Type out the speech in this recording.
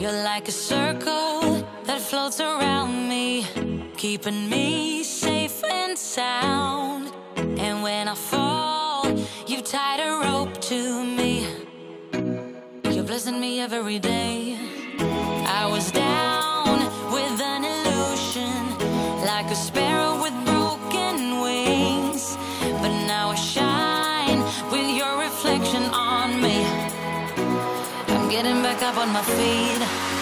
You're like a circle that floats around me, keeping me safe and sound. And when I fall, you tied a rope to me. You're blessing me every day. I was getting back up on my feet.